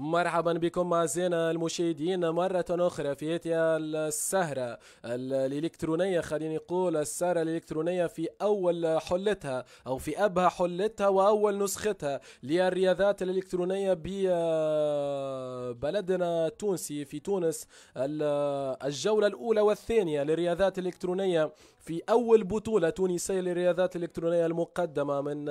مرحبا بكم أعزائنا المشاهدين مرة أخرى في هذه السهرة الإلكترونية. خليني نقول السهرة الإلكترونية في أول حلتها أو في أبهى حلتها وأول نسختها للرياضات الإلكترونية ببلدنا التونسي في تونس. الجولة الأولى والثانية للرياضات الإلكترونية في أول بطولة تونسية للرياضات الإلكترونية المقدمة من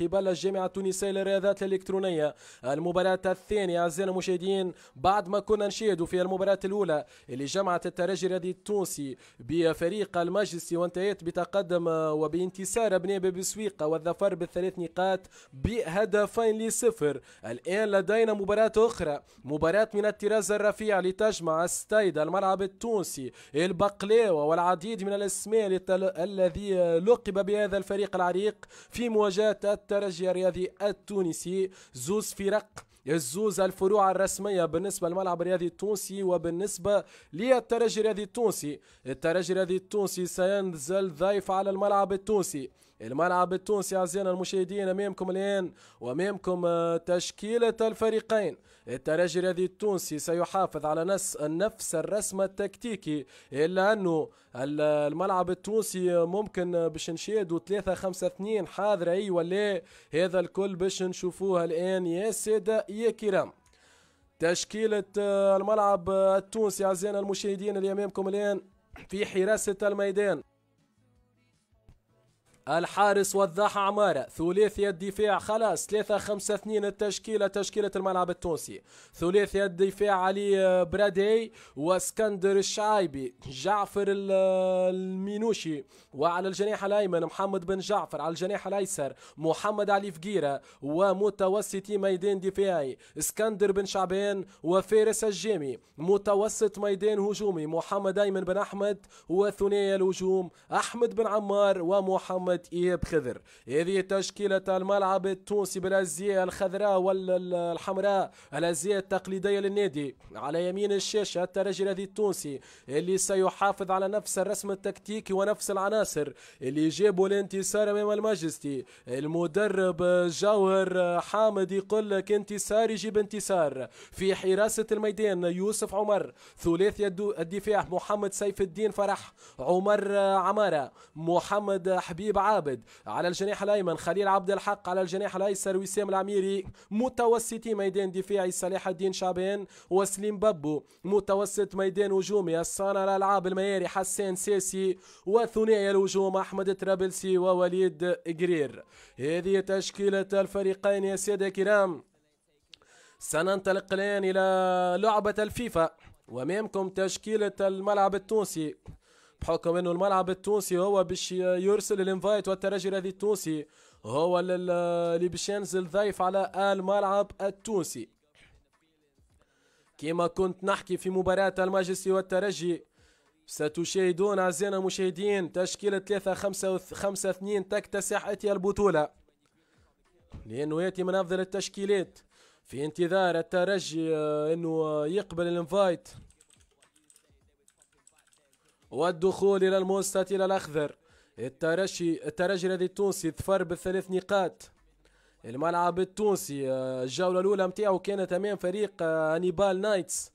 قبل الجامعة التونسية للرياضات الإلكترونية. المباراة الثانية أعزائنا المشاهدين بعد ما كنا نشاهدوا في المباراة الأولى اللي جمعت الترجي الرياضي التونسي بفريق الماجستي وانتهت بتقدم وبانتصار أبناء باب سويقة والظفر بالثلاث نقاط بهدفين لصفر. الآن لدينا مباراة أخرى مباراة من الطراز الرفيع لتجمع ستايد الملعب التونسي البقلاوة والعديد من الاسماء الذي لقب بهذا الفريق العريق في مواجهة الترجي الرياضي التونسي. زوز فرق الزوز الفروع الرسمية بالنسبة للملعب الرياضي التونسي وبالنسبة للترجي الرياضي التونسي. الترجي الرياضي التونسي سينزل ضيف على الملعب التونسي. الملعب التونسي أعزائنا المشاهدين أمامكم الآن وأمامكم آه، تشكيلة الفريقين. الترجي الرياضي التونسي سيحافظ على نفس نفس الرسم التكتيكي إلا أنه الملعب التونسي ممكن باش نشاهدوا 3 5 2 حاضر. أي ولا هذا الكل باش نشوفوها الآن. يا سادة يا كرام. تشكيلة آه، الملعب التونسي أعزائنا المشاهدين اللي أمامكم الآن في حراسة الميدان. الحارس وضاح عمارة ثلاثي الدفاع خلاص 3 5 2 التشكيلة تشكيلة الملعب التونسي. ثلاثي الدفاع علي برادي واسكندر الشعيبي جعفر المينوشي. وعلى الجناح الأيمن محمد بن جعفر على الجناح الأيسر محمد علي فقيرة. ومتوسطي ميدان دفاعي اسكندر بن شعبان وفارس الجامي متوسط ميدان هجومي محمد أيمن بن أحمد وثنائي الهجوم أحمد بن عمار ومحمد إيهاب خضر هذه تشكيلة الملعب التونسي بالأزياء الخضراء والحمراء الأزياء التقليدية للنادي. على يمين الشاشة الترجي الذي التونسي اللي سيحافظ على نفس الرسم التكتيكي ونفس العناصر اللي جابوا الانتصار أمام الماجستي. المدرب جوهر حامد يقول لك انتصار يجيب انتصار. في حراسة الميدان يوسف عمر ثلاثي الدفاع محمد سيف الدين فرح عمر عمارة محمد حبيب عابد على الجناح الأيمن خليل عبد الحق على الجناح الأيسر وسام العميري. متوسطي ميدان دفاعي صلاح الدين شعبان وسليم بابو. متوسط ميدان هجومي الصانع الألعاب المياري حسان ساسي وثنائي الهجوم أحمد ترابلسي ووليد قرير هذه تشكيلة الفريقين يا سادة الكرام. سننطلق الآن إلى لعبة الفيفا. وأمامكم تشكيلة الملعب التونسي. بحكم إنه الملعب التونسي هو باش يرسل الانفايت والترجي الذي التونسي هو اللي باش ينزل ضيف على الملعب التونسي. كما كنت نحكي في مباراة الماجستي والترجي ستشاهدون أعزائنا المشاهدين تشكيلة 3 5 5 2 تكتسح أتي البطولة. لأنه يأتي من أفضل التشكيلات في انتظار الترجي آه، أنه يقبل ال invite. والدخول إلى المستطيل الأخضر. الترجي الترجي الذي التونسي ظفر بالثلاث نقاط. الملعب التونسي آه، الجولة الأولى متاعو كانت أمام فريق آه، هانيبال نايتس.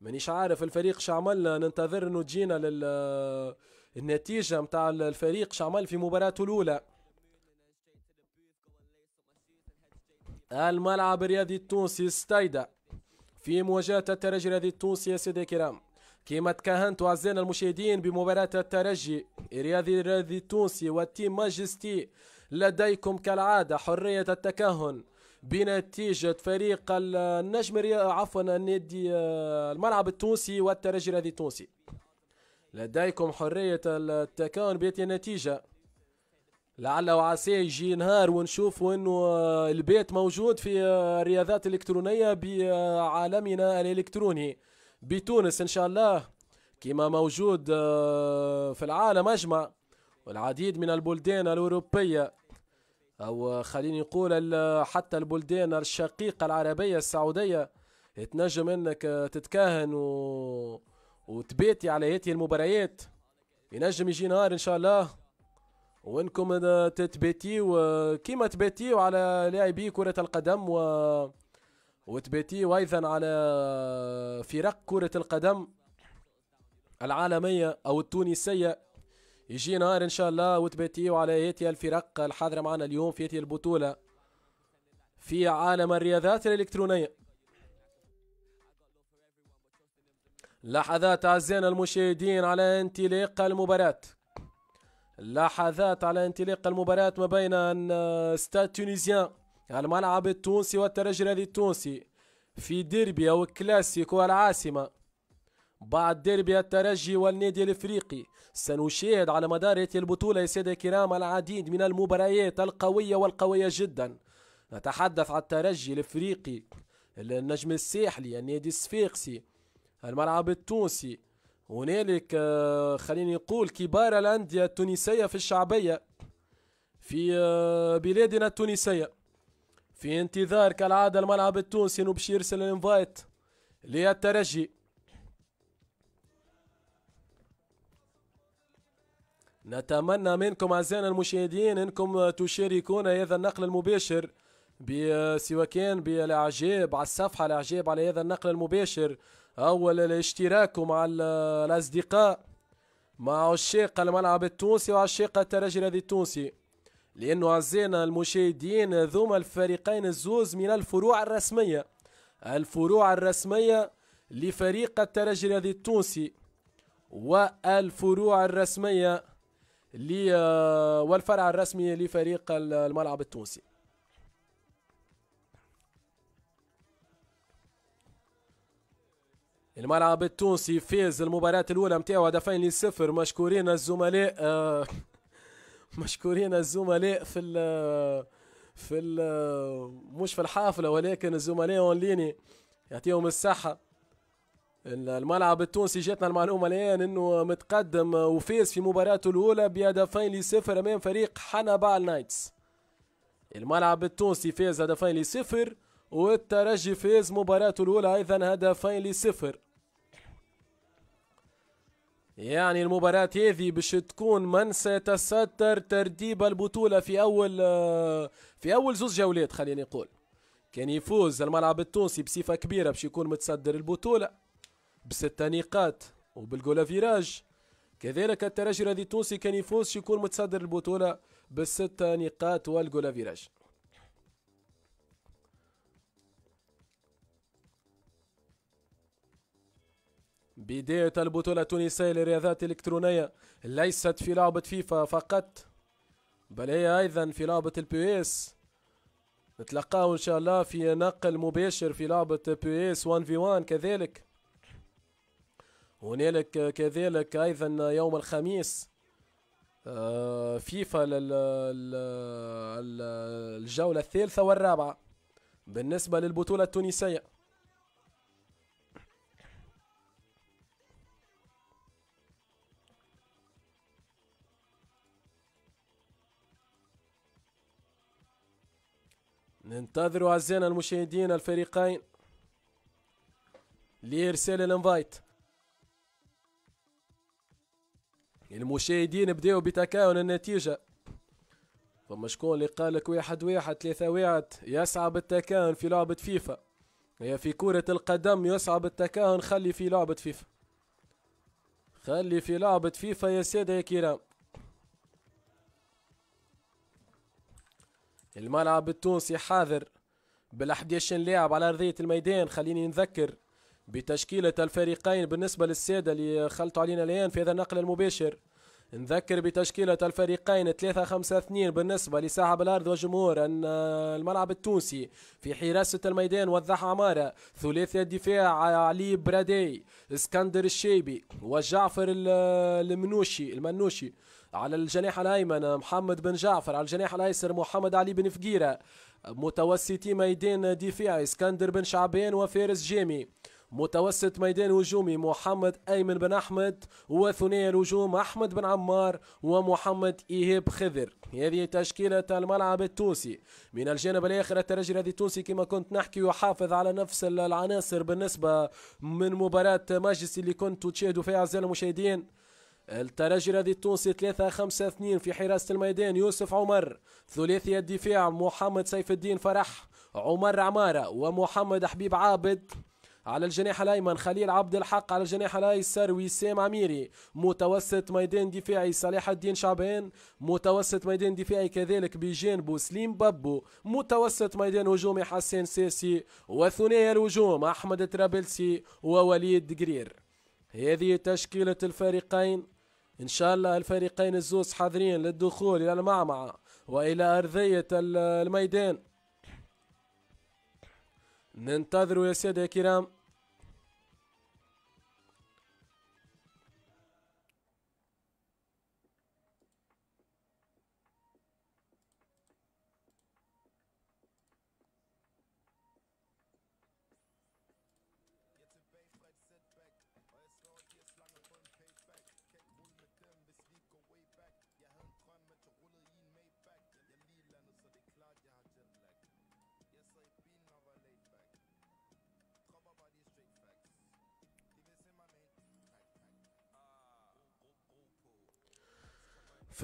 مانيش عارف الفريق شعمل ننتظر انه تجينا للنتيجة متاع الفريق شعمل في مباراته الأولى. الملعب الرياضي التونسي ستايدا. في مواجهة الترجي الرياضي التونسي يا سيدي الكرام. كما تكهنتوا أعزائنا المشاهدين بمباراة الترجي الرياضي الرياضي التونسي وال Team Majesty لديكم كالعادة حرية التكهن بنتيجة فريق النجم عفوا النادي الملعب التونسي والترجي الرياضي التونسي. لديكم حرية التكهن بهذه النتيجة. لعل وعسى يجي نهار ونشوفوا إنه البيت موجود في الرياضات الإلكترونية بعالمنا الإلكتروني. بتونس إن شاء الله كما موجود آه، في العالم أجمع والعديد من البلدان الأوروبية أو خليني نقول حتى البلدان الشقيقة العربية السعودية تنجم إنك تتكاهن و... وتبيتي على هذه المباريات. ينجم يجي نهار إن شاء الله وإنكم تتبيتيو كيما تبيتيو على لاعبي كرة القدم و وتبيتي وأيضا على فرق كرة القدم العالمية أو التونسية. يجي نهار إن شاء الله وتبيتي وعلى ياتي الفرق الحاضرة معنا اليوم في هذه البطولة في عالم الرياضات الإلكترونية. لحظات أعزائنا المشاهدين على انطلاق المباراة. لحظات على انطلاق المباراة ما بين Stade Tunisien الملعب التونسي والترجي الرياضي التونسي في ديربي أو كلاسيكو العاصمة بعد ديربي الترجي والنادي الإفريقي سنشاهد على مدار البطولة يا سادة الكرام العديد من المباريات القوية والقوية جدا. نتحدث عن الترجي الإفريقي النجم الساحلي النادي الصفاقسي الملعب التونسي. هنالك آه، خليني نقول كبار الأندية التونسية في الشعبية في آه، بلادنا التونسية. في انتظار كالعادة الملعب التونسي باش يرسل الانفايت. للترجي نتمنى منكم أعزائنا المشاهدين إنكم تشاركون هذا النقل المباشر سواء كان بالإعجاب على الصفحة الإعجاب على هذا النقل المباشر أو الاشتراك مع الأصدقاء مع عشاق الملعب التونسي وعشاق الترجي الذي التونسي. لأنه اعزائنا المشاهدين ذوما الفريقين الزوز من الفروع الرسمية. الفروع الرسمية لفريق الترجي الذي التونسي والفروع الرسمية والفرع الرسمي لفريق الملعب التونسي. الملعب التونسي فاز المباراة الأولى متاعو هدفين لصفر مشكورين الزملاء آه مشكورين الزملاء في ال في ال مش في الحافلة ولكن الزملاء اونليني يعطيهم الصحة. الملعب التونسي جاتنا المعلومة الآن أنه متقدم وفاز في مباراته الأولى بهدفين لصفر أمام فريق حنبال نايتس. الملعب التونسي فاز هدفين لصفر والترجي فاز مباراته الأولى أيضا هدفين لصفر. يعني المباراة هذه باش تكون من سيتصدر ترتيب البطولة في أول في أول زوج جولات خليني نقول. كان يفوز الملعب التونسي بصفة كبيرة باش يكون متصدر البطولة بستة نقاط وبالجولا فيراج كذلك الترجي الذي التونسي كان يفوز يكون متصدر البطولة بالستة نقاط والجولا بداية البطولة التونسية للرياضات الإلكترونية ليست في لعبة فيفا فقط بل هي أيضا في لعبة ال PES نتلقاه إن شاء الله في نقل مباشر في لعبة PES 1 في 1 كذلك. هنالك كذلك أيضا يوم الخميس آه، فيفا للجولة الثالثة والرابعة بالنسبة للبطولة التونسية. ننتظر أعزائنا المشاهدين الفريقين لإرسال الانفايت. المشاهدين بدأوا بتكهن النتيجة. فما شكون اللي قال لك واحد واحد ثلاثة واحد؟ يصعب التكهن في لعبة فيفا. هي في كرة القدم يصعب التكهن. خلي في لعبة فيفا. خلي في لعبة فيفا يا سادة يا كرام. الملعب التونسي حاضر بال11 لاعب على أرضية الميدان. خليني نذكر بتشكيلة الفريقين بالنسبة للساده اللي خلطوا علينا الآن في هذا النقل المباشر. نذكر بتشكيلة الفريقين 3 5 2 بالنسبة لصاحب الأرض والجمهور أن الملعب التونسي في حراسة الميدان وضح عمارة ثلاثي الدفاع علي برادي اسكندر الشيبي وجعفر المنوشي المنوشي. على الجناح الأيمن محمد بن جعفر على الجناح الأيسر محمد علي بن فقيرة متوسطي ميدان دفاعي اسكندر بن شعبان وفارس جامي متوسط ميدان هجومي محمد أيمن بن أحمد وثنائي الهجوم أحمد بن عمار ومحمد إيهاب خضر. هذه تشكيلة الملعب التونسي. من الجانب الآخر الترجي الرياضي التونسي كما كنت نحكي يحافظ على نفس العناصر بالنسبة من مباراة ماجستي اللي كنتوا تشاهدوا فيها أعزائي المشاهدين. الترجي الرياضي التونسي 3 5 2 في حراسة الميدان يوسف عمر. ثلاثي الدفاع محمد سيف الدين فرح عمر عمارة ومحمد حبيب عابد. على الجناح الأيمن خليل عبد الحق على الجناح الايسر وسام عميري متوسط ميدان دفاعي صلاح الدين شعبان متوسط ميدان دفاعي كذلك بجانبه سليم بابو متوسط ميدان هجومي حسين ساسي وثنائي الهجوم أحمد طرابلسي ووليد قرير هذه تشكيلة الفريقين. إن شاء الله الفريقين الزوز حاضرين للدخول إلى المعمعة وإلى أرضية الميدان. ننتظروا يا سادة يا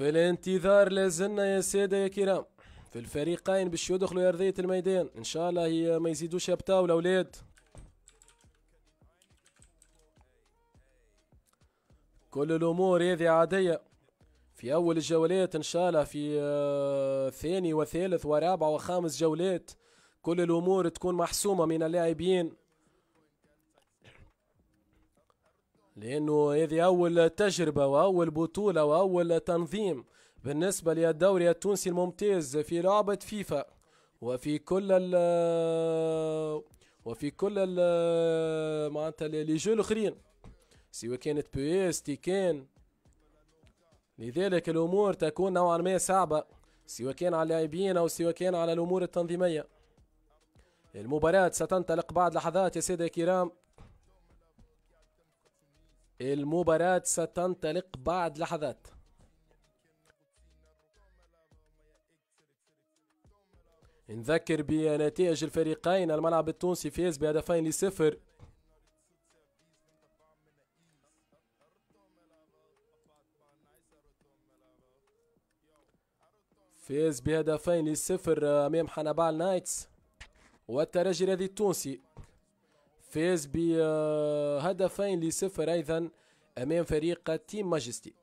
في الانتظار لازلنا يا سادة يا كرام. في الفريقين باش يدخلوا أرضية الميدان. إن شاء الله هي ما يزيدوش يبطاو الأولاد كل الأمور هذه عادية. في أول الجولات إن شاء الله في آه، ثاني وثالث ورابع وخامس جولات كل الأمور تكون محسومة من اللاعبين. لأنه هذه أول تجربة وأول بطولة وأول تنظيم بالنسبة للدوري التونسي الممتاز في لعبة فيفا. وفي كل ال وفي كل ال معناتها les jeux الآخرين. سواء كانت PES Tekken لذلك الأمور تكون نوعا ما صعبة سواء كان على اللاعبين أو سواء كان على الأمور التنظيمية. المباراة ستنطلق بعد لحظات يا سيدي الكرام. المباراة ستنطلق بعد لحظات. نذكر بنتائج الفريقين الملعب التونسي فاز بهدفين لصفر. فاز بهدفين لصفر آمام حنبال نايتس. والترجي الرياضي التونسي فاز بهدفين لصفر أيضا أمام فريق تيم ماجستي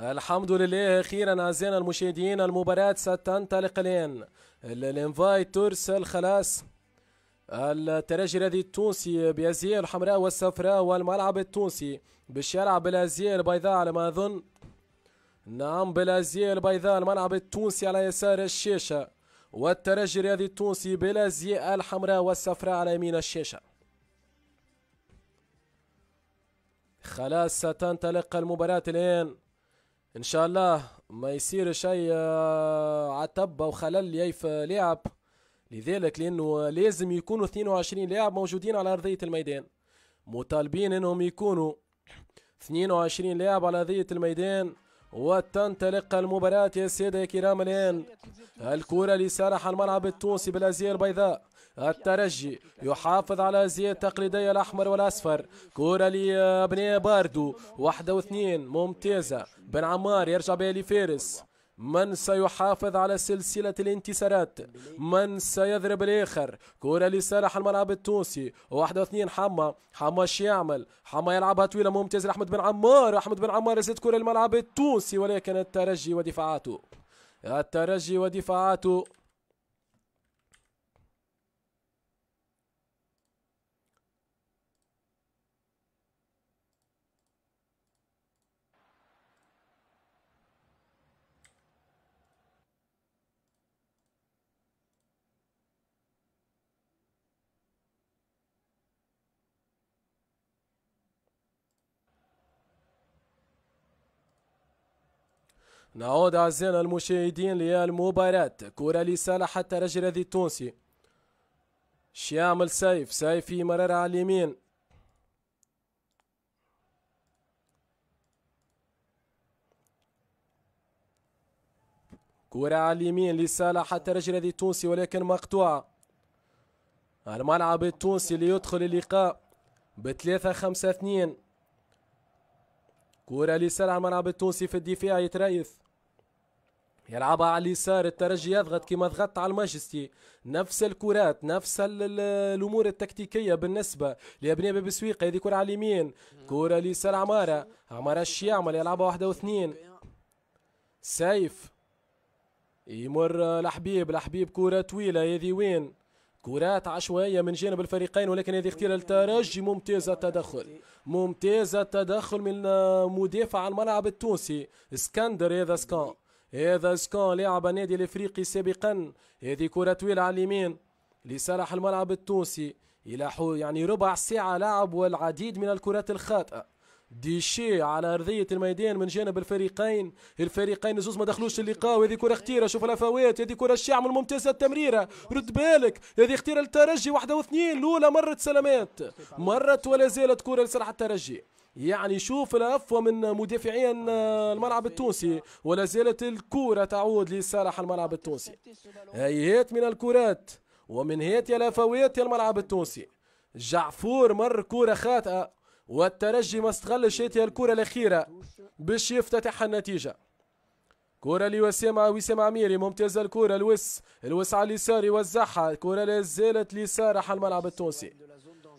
الحمد لله أخيرا أعزائنا المشاهدين المباراة ستنطلق الآن. الإنفايت ترسل خلاص الترجي الذي التونسي بأزياء الحمراء والصفراء والملعب التونسي يلعب بالازياء البيضاء على ما أظن. نعم بالازياء البيضاء الملعب التونسي على يسار الشاشة. والترجي الرياضي التونسي بالازياء الحمراء والصفراء على يمين الشاشة. خلاص ستنطلق المباراة الآن. إن شاء الله ما يصير شيء آه، عتب أو خلل يايف لعب. لذلك لأنه لازم يكونوا 22 لاعب موجودين على أرضية الميدان. مطالبين أنهم يكونوا 22 لاعب على أرضية الميدان. وتنطلق المباراة يا سيدة يا كرام الآن. الكرة لصالح الملعب التونسي بالأزياء البيضاء. الترجي يحافظ على زي التقليدية الأحمر والأصفر. كرة لأبناء باردو. واحدة واثنين. ممتازة. بن عمار يرجع بها لفارس من سيحافظ على سلسلة الانتصارات؟ من سيضرب الآخر؟ كرة لصالح الملعب التونسي. واحدة واثنين حما حما يعمل؟ حما يلعبها طويلة ممتازة لأحمد بن عمار. أحمد بن عمار يزيد كرة الملعب التونسي ولكن الترجي ودفاعاته. الترجي ودفاعاته نعود أعزائنا المشاهدين للمباراة. كرة لصالح الترجي الذي التونسي. شيعمل سيف سيف مرر على اليمين. كرة على اليمين لصالح الترجي الذي التونسي ولكن مقطوعة. الملعب التونسي ليدخل اللقاء بثلاثة خمسة اثنين. كرة لصالح الملعب التونسي في الدفاع يتريث يلعبها على اليسار الترجي يضغط كما ضغط على الماجستي نفس الكرات نفس الأمور التكتيكية بالنسبة لابناء باب سويقه هذه كرة على اليمين. كرة ليسار عمارة. عمارة إيش يعمل يلعبها واحدة واثنين. سيف. يمر لحبيب لحبيب كرة طويلة هذه وين؟ كرات عشوائية من جانب الفريقين ولكن هذه اختيار الترجي. ممتاز التدخل. ممتاز التدخل من مدافع الملعب التونسي. اسكندر هذا سكان هذا سكان لعب النادي الإفريقي سابقا. هذه كرة طويلة على اليمين لصالح الملعب التونسي. إلى يعني ربع ساعة لعب والعديد من الكرات الخاطئة. ديشي على أرضية الميدان من جانب الفريقين. الفريقين زوز ما دخلوش اللقاء. وهذه كرة خطيرة. شوف الافوات هذه كرة الشعم الممتازة التمريرة. رد بالك. هذه اختيار الترجي. واحدة واثنين. الأولى مرت سلامات. مرت ولا زالت كرة لصالح الترجي. يعني شوف العفو من مدافعين الملعب التونسي ولا زالت الكرة تعود لصالح الملعب التونسي. هيهات من الكرات ومن هيت الافوات الملعب التونسي. جعفور مر كرة خاطئة والترجي ما استغلش هي الكرة الأخيرة باش يفتتح النتيجة. كرة لوسام وسام عميري ممتازة الكرة الوس الوس على اليسار يوزعها كرة لا زالت لصالح الملعب التونسي.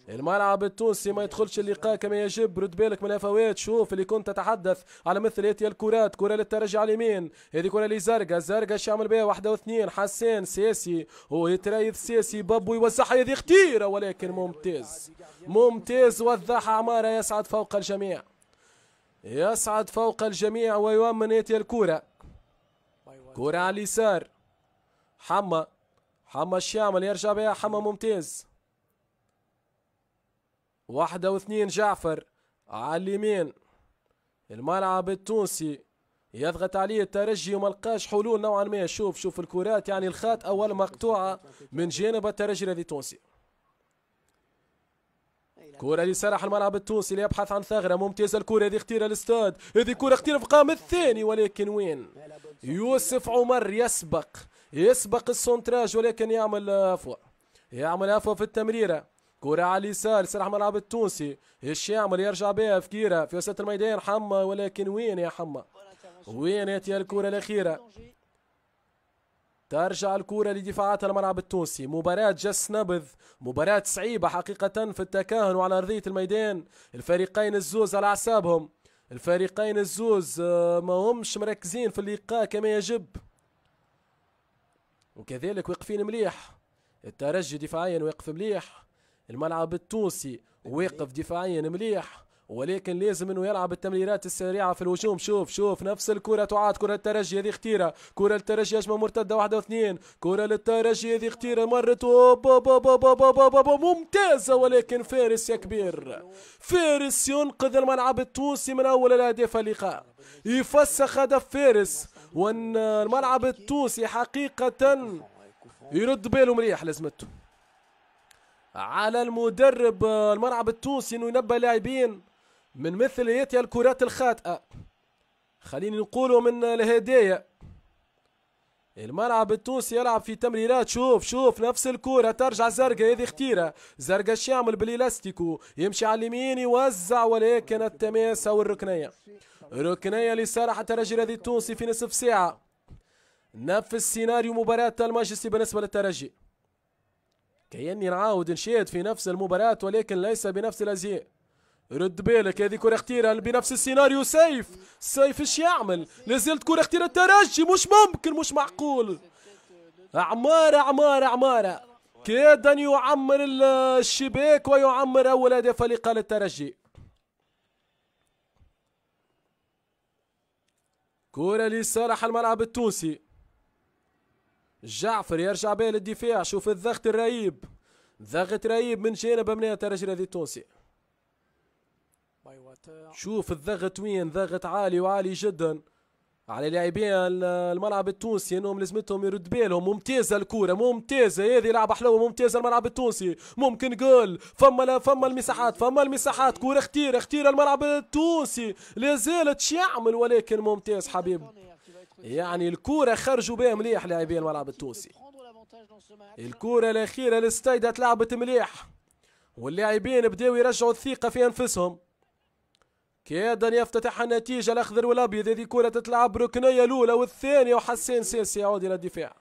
الملعب التونسي ما يدخلش اللقاء كما يجب. رد بالك من الافوات شوف اللي كنت تتحدث على مثل هذه الكرات. كرة للترجي على اليمين هذه كرة لزرقا زرقا يعمل بها؟ واحدة واثنين حسان سياسي ويتريث سياسي بابو يوزعها هذه خطيرة ولكن ممتاز. ممتاز وزعها عمارة يسعد فوق الجميع. يسعد فوق الجميع ويؤمن هذه الكرة. كرة على اليسار. حما حما الشامل يرجع بها حما ممتاز. واحدة واثنين جعفر على اليمين. الملعب التونسي. يضغط عليه الترجي وما لقاش حلول نوعا ما. شوف شوف الكرات يعني الخات أول مقطوعة من جانب الترجي الذي التونسي. كرة لصالح الملعب التونسي ليبحث عن ثغرة. ممتازة الكرة هذه اختيرها الاستاد هذه كرة اختيرها في القام الثاني ولكن وين؟ يوسف عمر يسبق. يسبق ال centrage ولكن يعمل عفوا يعمل عفوا في التمريرة. كرة على اليسار لصالح ملعب التونسي. إيش يعمل يرجع بها فكيرة في وسط الميدان حما ولكن وين يا حما وين ياتي الكرة الأخيرة؟ ترجع الكرة لدفاعات الملعب التونسي. مباراة جس نبض مباراة صعيبة حقيقة في التكهن وعلى أرضية الميدان. الفريقين الزوز على أعصابهم. الفريقين الزوز آه، ما همش مركزين في اللقاء كما يجب. وكذلك واقفين مليح. الترجي دفاعيا واقف مليح. الملعب التونسي واقف دفاعيا مليح ولكن لازم إنه يلعب التمريرات السريعة في الهجوم. شوف شوف نفس الكرة تعاد. كرة الترجي هذه اختيره كرة الترجي هجمه مرتدة واحدة واثنين. كرة للترجي هذه اختيره مرت. ممتازة ولكن فارس يا كبير. فارس ينقذ الملعب التونسي من أول الاهداف اللقاء. يفسخ هدف فارس وأن الملعب التونسي حقيقة يرد باله مليح لازمته. على المدرب الملعب التونسي إنه ينبه لاعبين من مثل هيتي الكرات الخاطئة خليني نقولوا من الهدايا. الملعب التونسي يلعب في تمريرات. شوف شوف نفس الكرة ترجع زرقاء. هذه اختيرة زرقاء يعمل بالإلاستيكو. يمشي على اليمين يوزع ولكن التماس أو الركنية. ركنية لصالح الترجي التونسي في نصف ساعة. نفس سيناريو مباراة الماجستي بالنسبة للترجي. كأني نعاود نشاهد في نفس المباراة ولكن ليس بنفس الأزياء. رد بالك هذه كرة خطيرة بنفس السيناريو؟ سيف سيف إيش يعمل؟ لازلت كرة خطيرة الترجي مش ممكن مش معقول. عمارة عمارة عمارة كاد أن يعمر الشباك ويعمر أول هدف لقاء الترجي. كرة لصالح الملعب التونسي. جعفر يرجع بها للدفاع شوف الضغط الرهيب. ضغط رهيب من جانب أبناء الترجي التونسي. شوف الضغط وين؟ ضغط عالي وعالي جدا على لاعبين الملعب التونسي. إنهم لازمهم يرد بالهم. ممتازة الكوره ممتازة. هذه لعبة حلوة ممتازة. الملعب التونسي. ممكن جول. فما فما المساحات فما المساحات. كوره خطيرة خطيرة الملعب التونسي. لا زالت يعمل ولكن ممتاز حبيب. يعني الكورة خرجوا بها مليح لاعبين الملعب التونسي. الكورة الأخيرة لستايدة لعبت مليح واللاعبين بداوا يرجعوا الثقة في أنفسهم. كاد أن يفتتح النتيجة الأخضر والأبيض هذه كرة تتلعب ركنية الأولى والثانية وحسين سيسي يعود إلى الدفاع.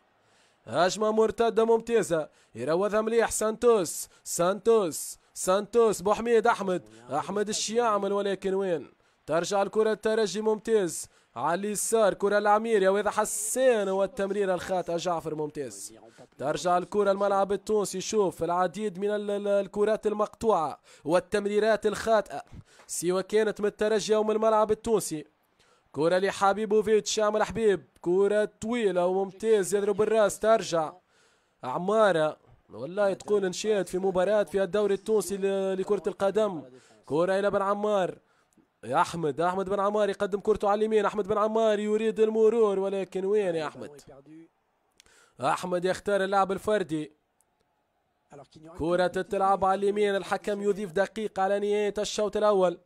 هجمة مرتدة ممتازة يروضها مليح سانتوس سانتوس سانتوس بوحميد أحمد. أحمد الشي يعمل ولكن وين؟ ترجع الكرة الترجي ممتاز على اليسار كرة العميرية وإذا حسين والتمرير الخاطئة جعفر ممتاز. ترجع الكرة الملعب التونسي شوف العديد من الكرات المقطوعة والتمريرات الخاطئة سواء كانت من الترجي أو من الملعب التونسي. كرة لحبيبوفيتش عمل حبيب. كرة طويلة وممتاز يضرب الراس ترجع. عمارة والله تقول نشيد في مباراة في الدوري التونسي لكرة القدم. كرة إلى بن عمار. يا أحمد أحمد بن عمار يقدم كرته على اليمين. أحمد بن عمار يريد المرور ولكن وين يا أحمد؟ أحمد يختار اللعب الفردي. كرة تلعب على اليمين الحكم يضيف دقيقة على نهاية الشوط الأول.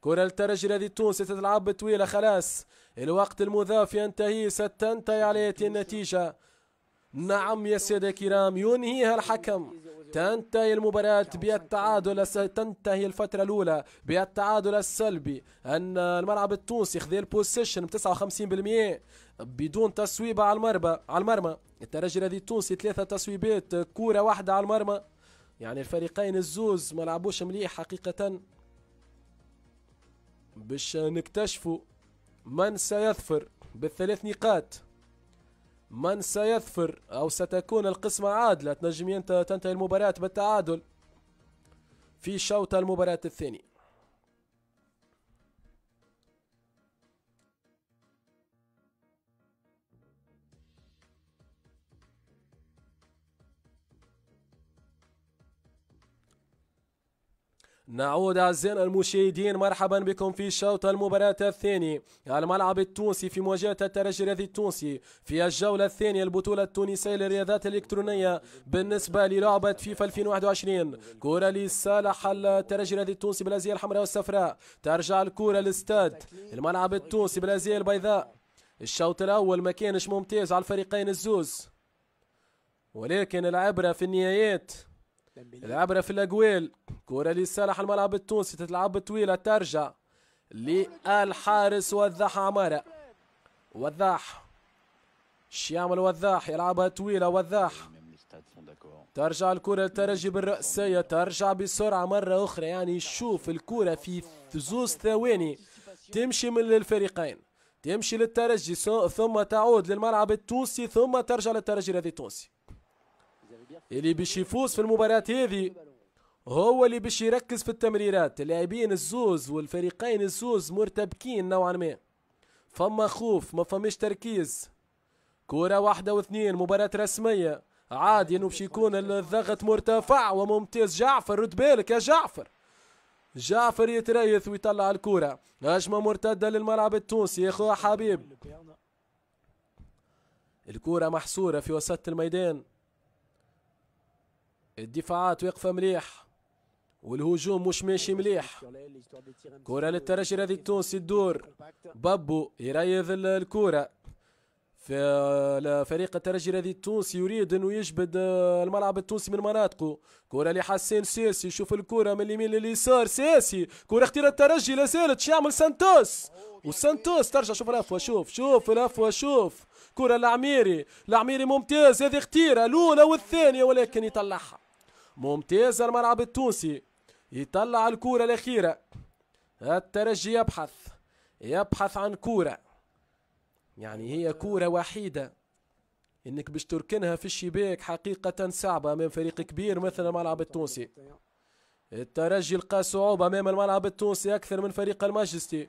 كرة الترجي الذي التونسي تتلعب طويلة خلاص. الوقت المضاف ينتهي ستنتهي على النتيجة. نعم يا سيدة الكرام ينهيها الحكم. تنتهي المباراة بالتعادل تنتهي الفترة الأولى بالتعادل السلبي. أن الملعب التونسي خذ ال possession ب 59% بدون تصويبة على المرمى على المرمى. الترجي الرياضي التونسي ثلاثة تصويبات كورة واحدة على المرمى. يعني الفريقين الزوز ما لعبوش مليح حقيقة. باش نكتشفوا من سيظفر بالثلاث نقاط. من سيظفر أو ستكون القسمة عادلة تنجم تنتهي المباراة بالتعادل في شوط المباراة الثاني. نعود أعزائنا المشاهدين مرحبا بكم في شوط المباراة الثاني. الملعب التونسي في مواجهة الترجي الرياضي التونسي في الجولة الثانية البطولة التونسية للرياضات الإلكترونية بالنسبة للعبة فيفا 2021 كرة لصالح الترجي الرياضي التونسي بالأزياء الحمراء والصفراء. ترجع الكرة للاستاد. الملعب التونسي بالأزياء البيضاء. الشوط الأول ما كانش ممتاز على الفريقين الزوز. ولكن العبرة في النهايات العبرة في الأقوال كرة لصالح الملعب التونسي تتلعب طويلة ترجع للحارس وضاح عمارة. وضاح شو يعمل وضاح يلعبها طويلة وضاح ترجع الكرة للترجي بالرأسية ترجع بسرعة مرة أخرى. يعني شوف الكرة في زوز ثواني. تمشي من الفريقين تمشي للترجي ثم تعود للملعب التونسي ثم ترجع للترجي الذي التونسي اللي باش يفوز في المباراة هذه هو اللي باش يركز في التمريرات. اللاعبين الزوز والفريقين الزوز مرتبكين نوعا ما. فما خوف ما فماش تركيز. كرة واحدة واثنين مباراة رسمية. عادي إنه باش يكون الضغط مرتفع وممتاز. جعفر رد بالك يا جعفر. جعفر يتريث ويطلع الكرة. هجمة مرتدة للملعب التونسي. يا اخويا حبيب. الكرة محصورة في وسط الميدان. الدفاعات واقفة مليح والهجوم مش ماشي مليح. كرة للترجي الذي التونسي الدور. بابو يريض الكرة. فريق الترجي الذي التونسي يريد إنه يجبد الملعب التونسي من مناطقه. كرة لحسين سيسي شوف الكرة من اليمين لليسار. سيسي كرة اختيار الترجي لازالت يعمل سانتوس. وسانتوس ترجع. شوف الأفوة شوف شوف الأفوة شوف. كرة العميري العميري ممتاز. هذه اختيرة الأولى والثانية ولكن يطلعها. ممتاز الملعب التونسي. يطلع الكرة الأخيرة. الترجي يبحث. يبحث عن كرة. يعني هي كرة وحيدة. إنك باش تركنها في الشباك حقيقة صعبة أمام فريق كبير مثل الملعب التونسي. الترجي لقى صعوبة أمام الملعب التونسي أكثر من فريق الماجستي.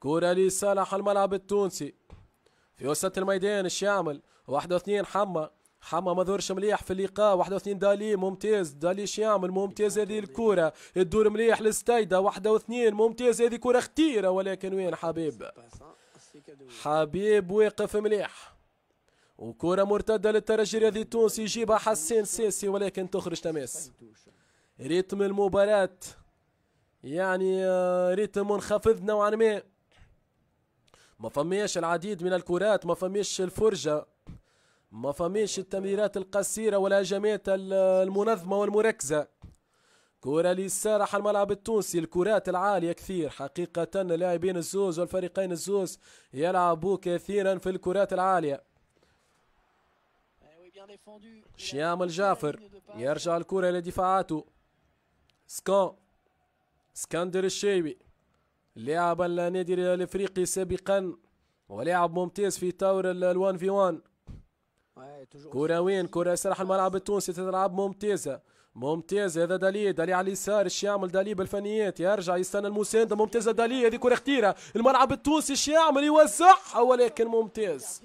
كرة لصالح الملعب التونسي. في وسط الميدان إيش يعمل واحد واثنين حمى. حما ما ظهرش مليح في اللقاء 31 دالي ممتاز. دالي يعمل ممتاز هذه الكرة. الدور مليح واحدة واثنين ممتاز هذه كرة اختيرة ولكن وين حبيب؟ حبيب واقف مليح. وكرة مرتدة للترجي الرياضي التونسي يجيبها حسين سيسي ولكن تخرج تماس. ريتم المباراة يعني آه، ريتم منخفض نوعا ما. ما فماش العديد من الكرات ما فماش الفرجة. ما فماش التمريرات القصيرة والهجمات المنظمة والمركزة. كرة لصالح الملعب التونسي الكرات العالية كثير. حقيقة اللاعبين الزوز والفريقين الزوز يلعبوا كثيرا في الكرات العالية. شيامل جعفر يرجع الكرة إلى دفاعاته سكان اسكندر الشيبي لاعب النادي الإفريقي سابقا ولاعب ممتاز في tour ال1 في 1 كرة وين كرة سرح الملعب التونسي تلعب ممتازة ممتازة هذا دالي دالي على اليسار إيش يعمل دالي بالفنيات يرجع يستنى المساندة ممتازة دالي هذه كرة خطيرة الملعب التونسي إيش يعمل يوزعها ولكن ممتاز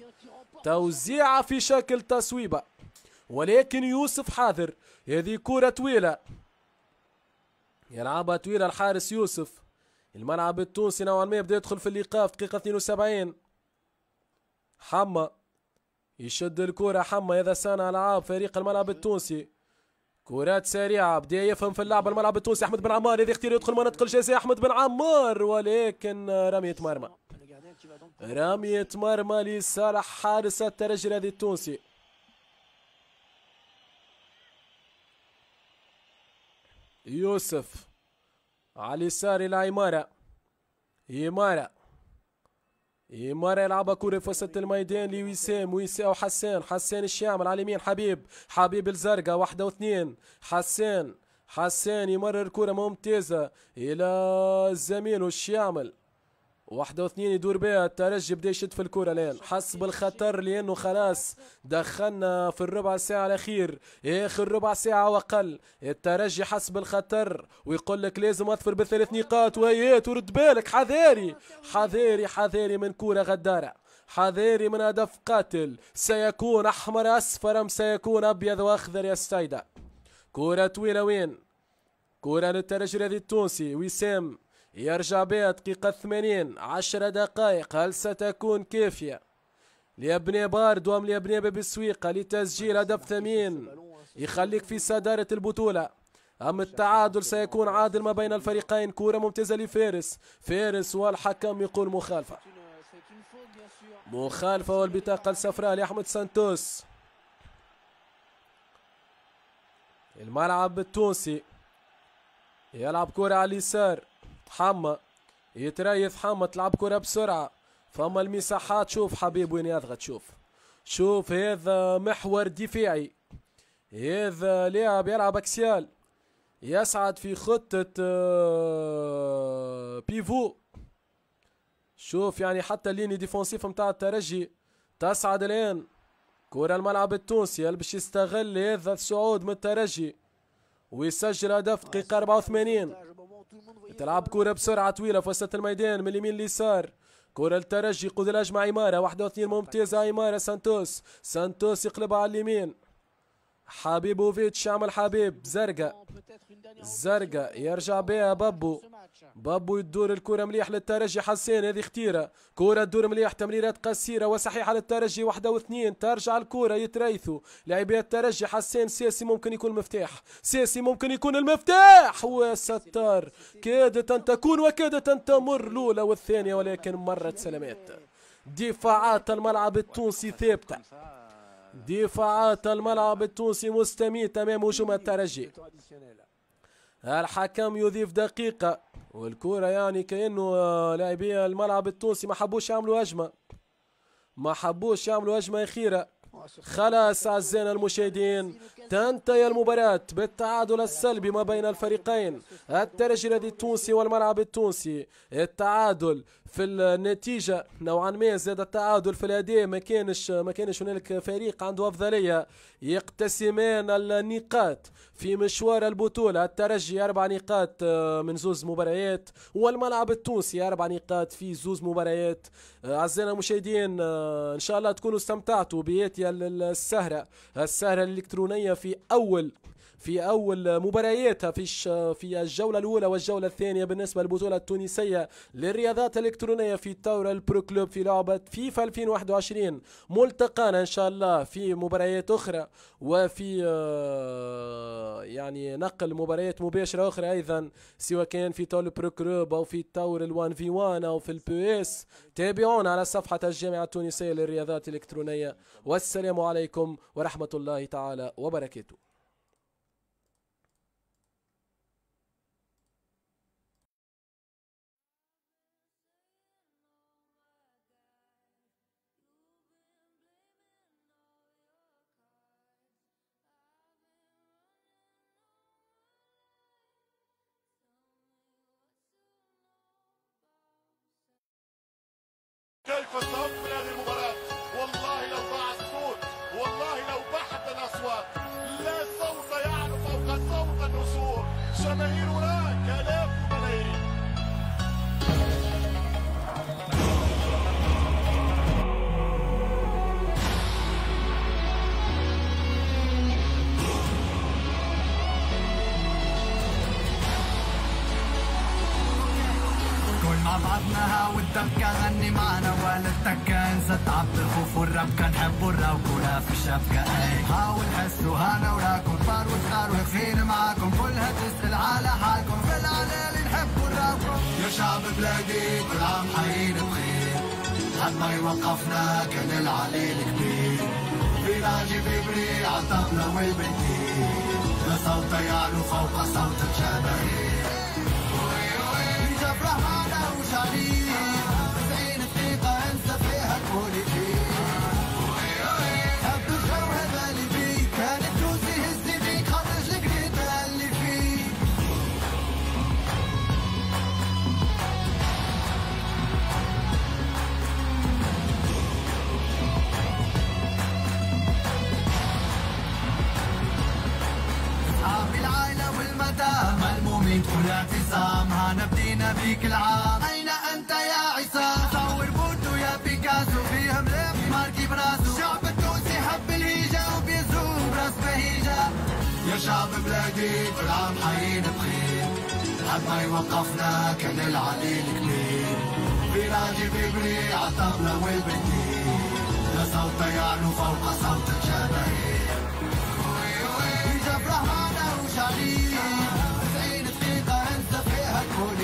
توزيعة في شكل تصويبة ولكن يوسف حاضر هذه كرة طويلة يلعبها طويلة الحارس يوسف الملعب التونسي نوعا ما بدا يدخل في اللقاء في دقيقة 72 حما يشد الكرة حما هذا صانع ألعاب فريق الملعب التونسي. كرات سريعة بدا يفهم في اللعب الملعب التونسي أحمد بن عمار. هذا اختيار يدخل منطقة الجزاء أحمد بن عمار ولكن رمية مرمى رمية مرمى لصالح حارس الترجي الذي التونسي. يوسف على اليسار إلى عمارة عمارة مرة يلعبها كورة في وسط الميدان لوسام وسام وحسان حسان الشامل على اليمين حبيب حبيب الزرقاء واحدة واثنين. حسان حسان يمرر كرة ممتازة إلى الزميل والشامل واحدة واثنين يدور بها. الترجي بدا يشد في الكرة الآن حس بالخطر لأنه خلاص دخلنا في الربع ساعة الأخير. آخر ربع ساعة وأقل. الترجي حس بالخطر ويقول لك لازم أظفر بثلاث نقاط. وهي ترد بالك. حذاري. حذاري حذاري من كرة غدارة. حذاري من هدف قاتل. سيكون أحمر أصفر أم سيكون أبيض وأخضر يا السيدة؟ كرة طويلة وين؟ كرة للترجي التونسي. وسام يرجع بها دقيقة 80 10 دقائق. هل ستكون كافية؟ لأبناء بارد وأم لأبناء باب السويقة لتسجيل هدف ثمين. يخليك في صدارة البطولة. أم التعادل سيكون عادل ما بين الفريقين؟ كورة ممتازة لفارس. فارس والحكم يقول مخالفة. مخالفة والبطاقة الصفراء لأحمد سانتوس. الملعب التونسي. يلعب كرة على اليسار. حما يتريث حما تلعب كرة بسرعة. فما المساحات شوف حبيب وين يضغط شوف. شوف هذا محور دفاعي. هذا لاعب يلعب axial. يصعد في خطة آه، pivot. شوف يعني حتى ال ligne défensive متاع الترجي تصعد الآن. كرة الملعب التونسي باش يستغل هذا الصعود من الترجي. ويسجل هدف دقيقة 84 تلعب كرة بسرعة طويلة في وسط الميدان من اليمين لليسار. كرة الترجي قدلاج مع عمارة واحدة واثنين ممتازة عمارة سانتوس. سانتوس يقلبها على اليمين. حبيبوفيتش عمل حبيب. زرقاء. زرقاء. يرجع بها بابو. بابو يدور الكرة مليح للترجي حسين. هذه اختيرة كرة تدور مليح. تمريرات قصيرة وصحيحة للترجي. واحدة واثنين. ترجع الكرة. يتريثوا. لاعبي الترجي حسين. سياسي ممكن يكون المفتاح سياسي ممكن يكون المفتاح. وستار كادت أن تكون وكادت أن تمر. الأولى والثانية. ولكن مرت سلامات. دفاعات الملعب التونسي ثابتة. دفاعات الملعب التونسي مستميت امام هجوم الترجي. الحكم يضيف دقيقة والكرة يعني كأنه لاعبي الملعب التونسي ما حبوش يعملوا هجمة. ما حبوش يعملوا هجمة أخيرة. خلاص أعزائنا المشاهدين تنتهي المباراة بالتعادل السلبي ما بين الفريقين. الترجي التونسي والملعب التونسي التعادل في النتيجة نوعا ما زاد التعادل في الأداء. ما كانش ما كانش هنالك فريق عنده أفضلية. يقتسمان النقاط في مشوار البطولة. الترجي أربع نقاط آه، من زوز مباريات. والملعب التونسي أربع نقاط في زوز مباريات. آه، أعزائنا المشاهدين آه، إن شاء الله تكونوا استمتعتوا بهذه السهرة. السهرة الإلكترونية في أول في أول مبارياتها في في الجولة الأولى والجولة الثانية بالنسبة للبطولة التونسية للرياضات الإلكترونية في ال tour ال pro club في لعبة فيفا 2021 ملتقانا إن شاء الله في مباريات أخرى وفي آه، يعني نقل مباريات مباشرة أخرى أيضا سواء كان في tour pro club أو في ال tour ال1 في 1 أو في ال PES. تابعونا على صفحة الجامعة التونسية للرياضات الإلكترونية. والسلام عليكم ورحمة الله تعالى وبركاته. الروكة في الشبكة اي حاول حسوا هانا وراكم كبار وصغار واقفين معاكم كلها تسأل على حالكم في العلالي نحبوا الروكة يا شعب بلادي كل عام حيين بخير حد ما يوقفنا كل العليل كبير في راجي بيبري عالطبلة والبنتين لا صوت يعلو فوق صوت الجماهير فرحانة وشعرية تسعين فيك العار أين أنت يا عصام صور بوتو يا بيكاسو فيهم لب ماركي براسو. شعب التونسي حب الهيجة وبيزوم برأس بهيجة يا شعب بلادي كل عام حيين بخير. حد ما يوقفنا كان العلي الكبير في راجي بيبري عالطبلة والبنتي لا صوت يعلو فوق صوت الجماهير. ويجا فرحانة وشعبية 90 دقيقة أنت فيها تكون